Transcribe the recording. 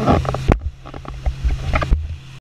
Uh.